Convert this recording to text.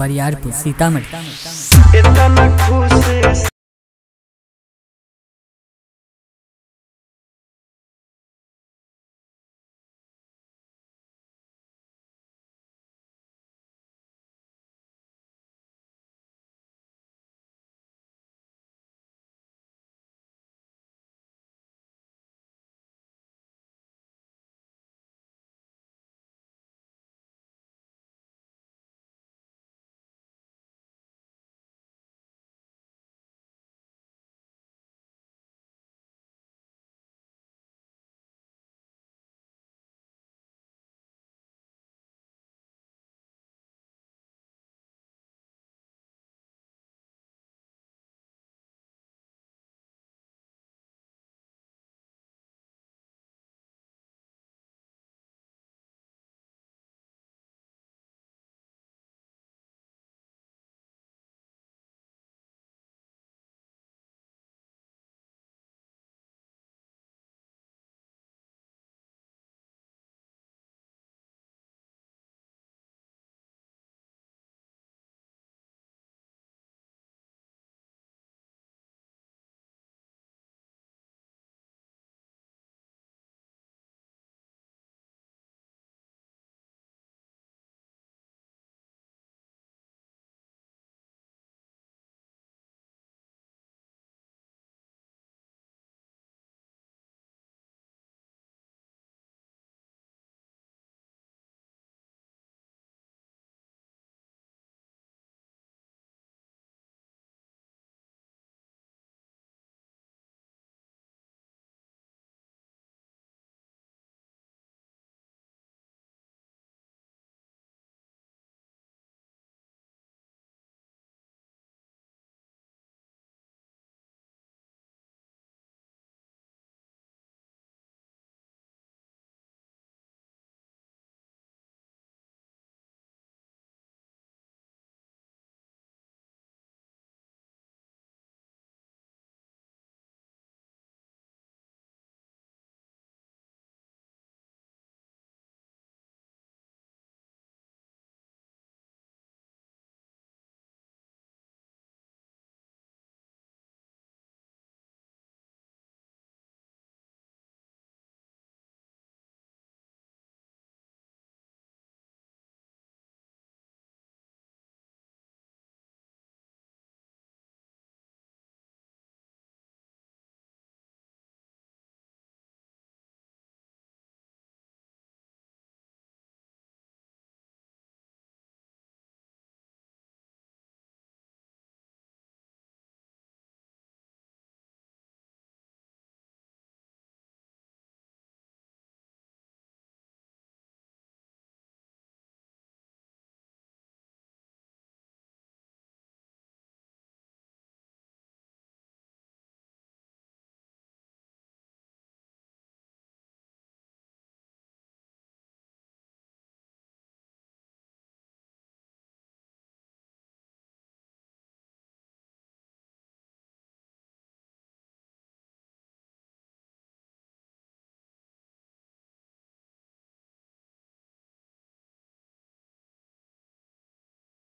बरियारपुर सीतामढ़ी। इतना खुश